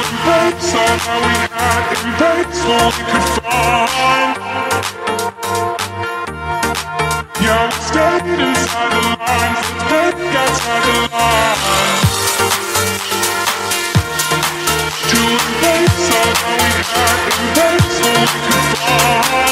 embrace all that we had Embrace all we could find Yeah, we stayed inside the lines Stayed outside the lines To embrace all that we had Embrace all we could find